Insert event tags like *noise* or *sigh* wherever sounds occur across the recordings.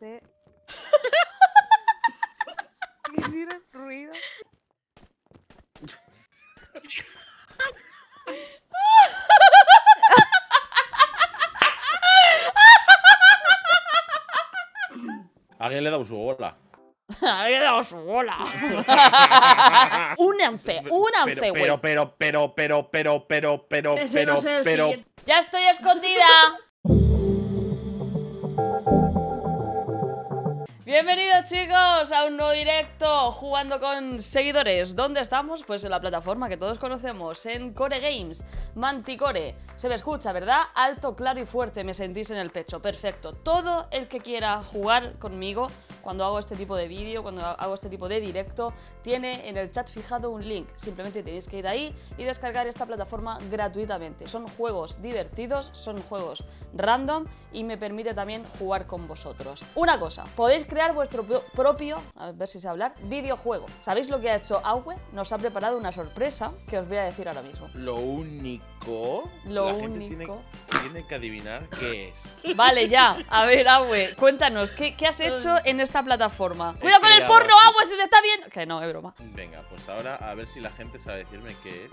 Este. *laughs* Hicieron ruido. Alguien le ha dado su bola. Alguien le ha dado su bola. *laughs* únanse, únanse, güey. Pero, pero, pero, pero, pero, pero, pero, pero, el pero. siguiente. ¡Ya estoy escondida! Bienvenidos chicos a un nuevo directo jugando con seguidores. ¿Dónde estamos? Pues en la plataforma que todos conocemos, en Core Games, Manticore. Se me escucha, ¿verdad? Alto, claro y fuerte, me sentís en el pecho. Perfecto. Todo el que quiera jugar conmigo cuando hago este tipo de vídeo, cuando hago este tipo de directo, tiene en el chat fijado un link. Simplemente tenéis que ir ahí y descargar esta plataforma gratuitamente. Son juegos divertidos, son juegos random y me permite también jugar con vosotros. Una cosa, podéis crear vuestro pro- propio, a ver si sé hablar, videojuego. ¿Sabéis lo que ha hecho Aue? Nos ha preparado una sorpresa que os voy a decir ahora mismo. Lo único. Lo la gente tiene- único. Tiene, que adivinar qué es. Vale, ya. A ver, Aue, cuéntanos, ¿qué, qué has hecho en esta plataforma? ¡Cuidado con el porno, así. Aue! ¡Se te está viendo! Que no, es broma. Venga, pues ahora a ver si la gente sabe decirme qué es.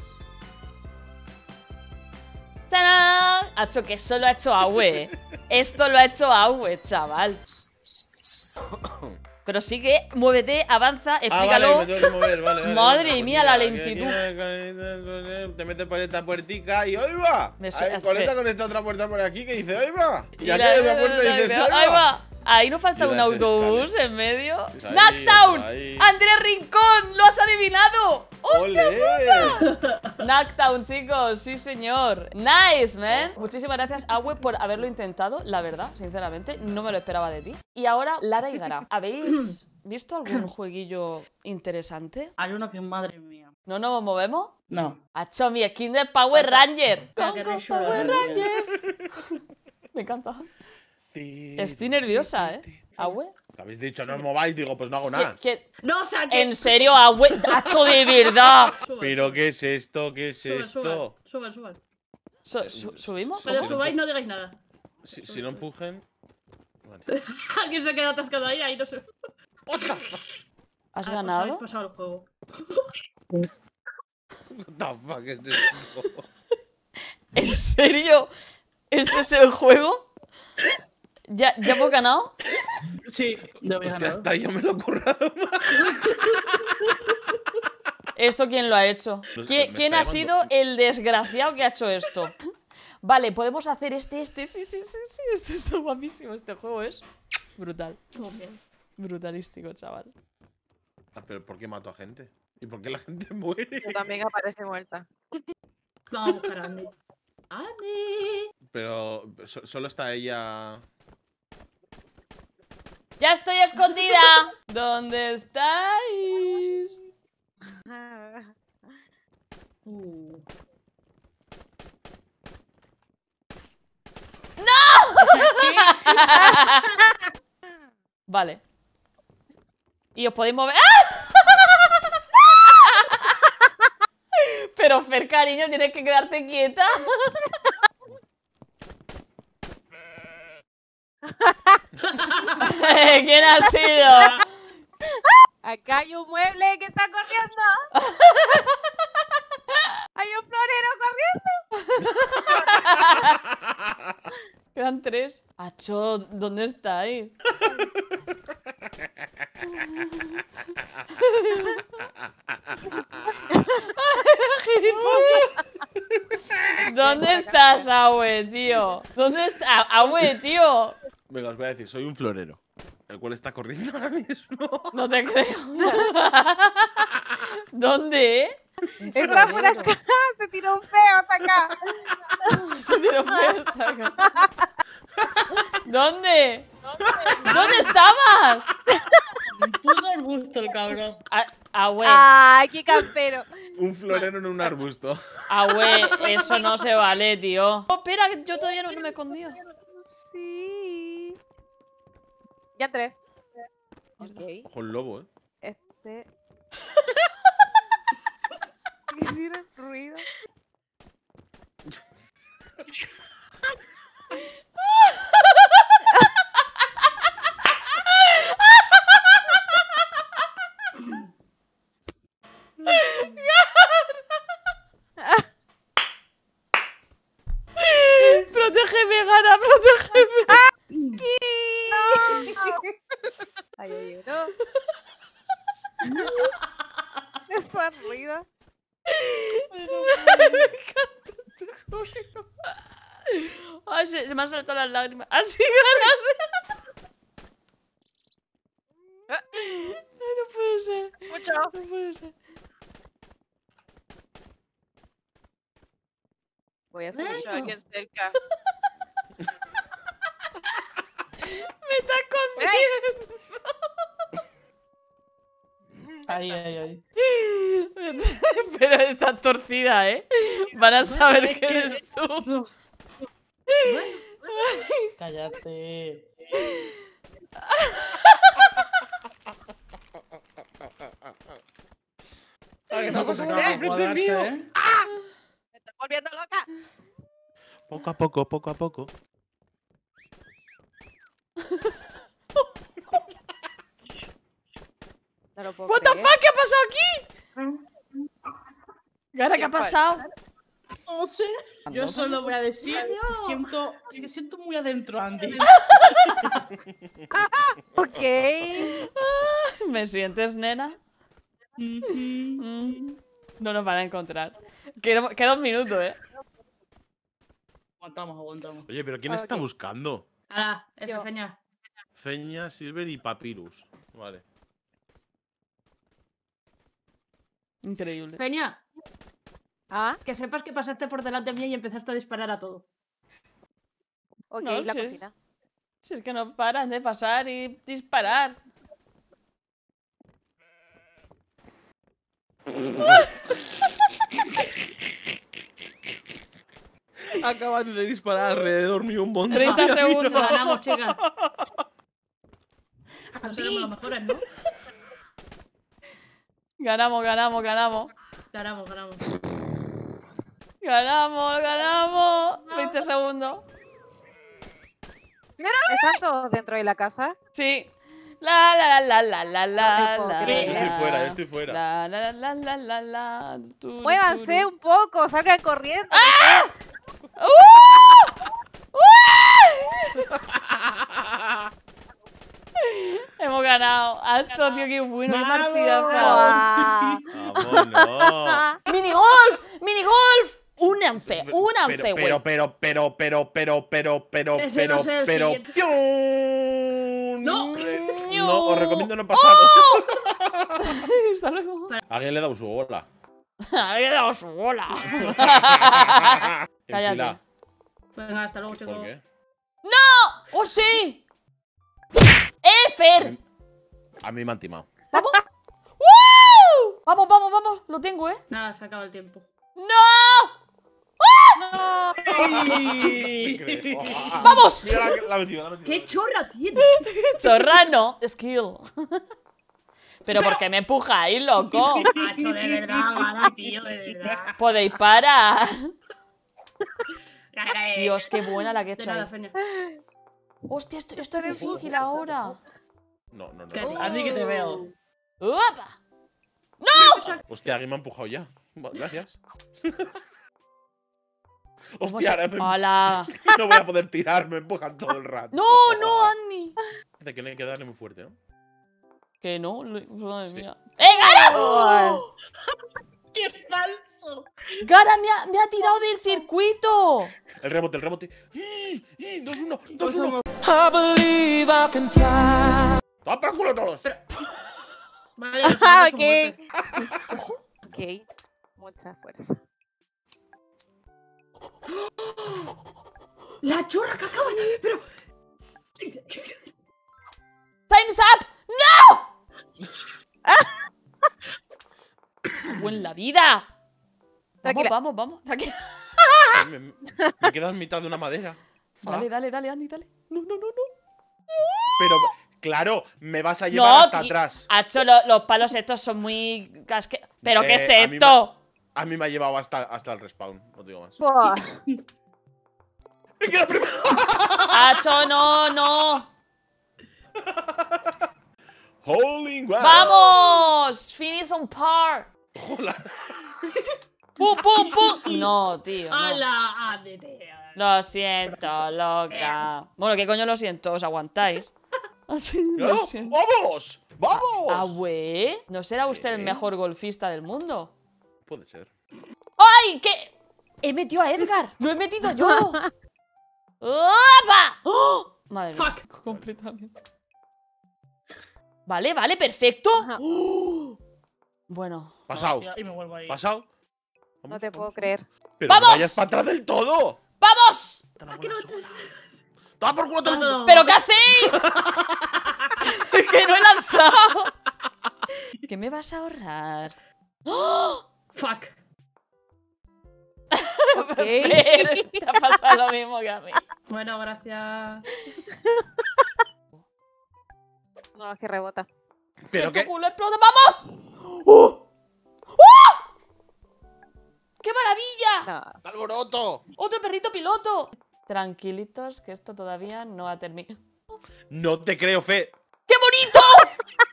¡Tarán! Ha hecho que eso lo ha hecho Aue. *laughs* Esto lo ha hecho Aue, chaval. *coughs* Pero sigue, muévete, avanza, Ah, explícalo. vale, me tengo que mover, vale, vale, *laughs* Madre. Pues mía, la lentitud. Te metes por esta puertica y ¡ahí va! Me Ahí, suena- conecta con esta otra puerta por aquí que dice ¡ahí va! Y, Y aquí la- hay otra puerta y dice Ahí va. Ahí no falta un autobús en medio. Pues ¡Knockdown! ahí. ¡Andrés Rincón! ¡Lo has adivinado! ¡Hostia ¡Ole! puta! Knockdown, chicos, sí señor. Nice, man. Muchísimas gracias, Awe, por haberlo intentado, la verdad, sinceramente. No me lo esperaba de ti. Y ahora, Lara y Gara. *laughs* ¿Habéis visto algún jueguillo interesante? Hay uno que madre mía. ¿No nos movemos? No. ¡Hacho, mi skin del Power Ranger! Para Con, que con no llore, Power Ranger. *laughs* Me encanta. Estoy nerviosa, ¿eh? ¿Awe? Habéis dicho no os mováis, digo, pues no hago nada. ¿Qué- qué- No, o sea, que. ¿En serio, Awe? ¡Hacho, de verdad! *laughs* Pero ¿qué es esto? ¿Qué es suban, esto? Suban, suban, suban. Su- su- ¿Subimos? Pero subáis, no digáis nada. Si, si no empujen. Vale. *laughs* Alguien se queda atascado ahí, ahí no sé. ¿Has Ah, os ganado? habéis pasado el juego. What the fuck es esto? *laughs* ¿En serio? ¿Este es el juego? ¿Ya, ya hemos ganado? Sí, ya habéis Hostia, ganado. hasta yo me lo he currado más. ¿Esto quién lo ha hecho? No sé, ¿Qui- me ¿Quién está ha sido llamando. el desgraciado que ha hecho esto? Vale, podemos hacer este, este, sí, sí, sí, sí, este está guapísimo, este juego es brutal, brutalístico, chaval. Ah, pero ¿por qué mato a gente? ¿Y por qué la gente *laughs* muere? Yo también aparece muerta. Vamos a buscar a Andy. ¡Andy! Pero so- solo está ella. ¡Ya estoy escondida! ¿Dónde estáis? Uh. *laughs* Vale. Y os podéis mover. ¡Ah! *laughs* Pero Fer, cariño, tienes que quedarte quieta. *laughs* ¿Quién ha sido? Acá hay un mueble que está corriendo. hay un florero corriendo. Quedan tres. Acho, ¿dónde estáis? ¿Dónde estás, Awe, tío? ¿Dónde está? Awe, tío. Venga, os voy a decir, soy un florero. El cual está corriendo *laughs* ahora mismo. No te creo. *laughs* ¿Dónde? Está por acá. Se tiró un feo hasta acá. *laughs* Se tiró feo esta acá. ¿Dónde? ¿Dónde estabas? Puto arbusto el cabrón. Ah, Awe, Ay, qué campero. Un florero en un arbusto. Awe, eso no se vale, tío. Oh, espera, yo todavía no, no me he escondido. Ya entré. Okay. Lobo, eh. Este. *laughs* Quisiera ruido. *laughs* protégeme, Gana, protégeme. Ah, *laughs* Esa ruido. Ay, se, se me han saltado las lágrimas. Así ganas. Ay, no puede ser. Mucho. No puede ser. Voy a subir. Mucho alguien cerca. Me está escondiendo. *laughs* Ay, ay, ay. *laughs* Pero está torcida, ¿eh? Van a saber es que que- eres tú. Cállate. Ay, No, no, pues mío. ¿eh? Me estoy volviendo loca. Poco a poco, poco a poco. No lo puedo What the creer. fuck, ¿qué ha pasado aquí? Gara, ¿qué ha pasado? No sé. Yo solo voy a decir que siento, que siento muy adentro, Andy. *laughs* Ok. *laughs* ¿Me sientes, nena? Mm. No nos van a encontrar. Queda, queda un minuto, ¿eh? Aguantamos, aguantamos. Oye, pero ¿quién está buscando? Hala, F, Yo. Feña. Feña, Silver y Papyrus. Vale. Increíble. Feña, Ah, que sepas que pasaste por delante mía y empezaste a disparar a todo. ok, No, la sí. cocina. Si es que no paran de pasar y disparar. Acaban de disparar alrededor mío un montón. 30 segundos. Ganamos, chicas. No seremos los mejores, ¿no? Ganamos, ganamos, ganamos. Ganamos, ganamos. Ganamos, ganamos. 20 segundos. ¿Están todos dentro de la casa? Sí. La la la la la la la. creer. Yo estoy fuera, yo estoy fuera. La la la la la la. Muévanse un poco, salgan corriendo. Hemos *laughs* ganado. Hacho, tío, qué bueno. Qué ¡Vamos! partidaza. Vámonos. ¡Minigolf! ¡Minigolf! Únanse, únanse, pero, güey. pero, pero, pero, pero, pero, pero, pero, no pero, pero. No. No. No, os recomiendo no pasar. *laughs* Hasta luego. Alguien le ha dado su bola. *laughs* Había dado su bola. *laughs* Cállate. Venga, hasta luego, chicos. ¿Por qué? ¡Oh, sí! ¡Eh, Fer! A mí me han timado. ¡Vamos! *laughs* ¡Woo! Vamos, vamos, vamos. Lo tengo, ¿eh? Nada, se acaba el tiempo. ¡No! *laughs* ¡Vamos! *laughs* Mira la, la ha metido, la ha metido. ¡Qué chorra tiene! Chorrano. Skill. Pero ¿por qué me empujáis, loco? Macho, de verdad, gana, tío, de verdad. Podéis parar. Eh. Dios, qué buena la que he hecho nada. Hostia, esto, esto es difícil ahora. No, no, no. No. Andy, que te veo. ¡Opa! *laughs* Hostia, alguien me ha empujado ya. Gracias. *laughs* ¿Cómo Hostia, ahora me- ¡Hala! *laughs* no voy a poder tirar, me empujan todo el rato. ¡No, no, Andy! Parece que le hay que darle muy fuerte, ¿no? Que no, madre Sí. mía. ¡Eh, Gara! ¡Qué falso! ¡Gara me ha, me ha tirado del circuito! El rebote, el rebote. ¡Ih! ¡Ih! ¡Dos, uno! ¡Dos, uno! ¡Toma por culo todos! *laughs* Vale, los Ah, ok. Ok. Mucha fuerza. La chorra que acaba de... Pero... ¡Time's up! ¡No! ¡Cago *laughs* en la vida! Vamos, Tranquila. vamos, vamos. Tranquila. Me, me queda en mitad de una madera. Dale, dale, dale, Andy, dale. No, no, no, no. Pero, claro, me vas a llevar No, hasta atrás. Hacho, lo- los palos estos son muy casque... ¿Pero qué es Eh, a mí me- esto? A mí me ha llevado hasta, hasta el respawn, no te digo más. Buah. *laughs* ¡Me queda primero! Hacho, *laughs* no, no. ¡Holy wow! ¡Vamos! Finish on par. Hola. *laughs* ¡Pum, pum, pum! No, tío. no. Lo siento, loca. Bueno, ¿qué coño lo siento? ¿Os aguantáis? Así, ¡No! lo siento. ¡Vamos! ¡Vamos! Ah, güey. ¿No será usted el mejor golfista del mundo? Puede ser. ¡Ay! ¿Qué? He metido a Edgar. Lo he metido yo. *laughs* ¡Opa! ¡Oh! Madre mía. Fuck. Completamente. Vale, vale, perfecto. ¡Oh! Bueno. Pasado. Y me vuelvo ahí. Pasado. No te puedo vamos. creer. Pero ¡Vamos! no vayas para atrás del todo. ¡Vamos! ¿A qué no te- ¡Toma por culo todo el mundo! ¿Pero qué hacéis? *laughs* que no he lanzado. ¿Qué me vas a ahorrar? ¡Oh! *gasps* Fuck. *laughs* Ok. Fer, te ha pasado lo mismo que a mí. Bueno, gracias. No, es que rebota. Pero que que. tu culo explota. ¡Vamos! ¡Oh! ¡Oh! ¡Qué maravilla! No. ¡Alboroto! ¡Otro perrito piloto! Tranquilitos, que esto todavía no ha terminado. No te creo, Fe. ¡Qué bonito! *laughs*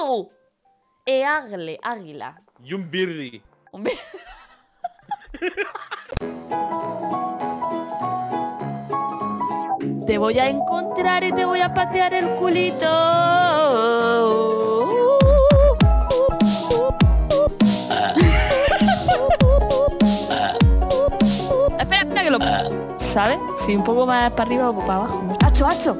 eagle! Eagle, águila. Y un birdie. Hombre. Te voy a encontrar y te voy a patear el culito. espera, espera que lo. ¿Sabes? Si un poco más para arriba o para abajo. ¡Hacho, hacho!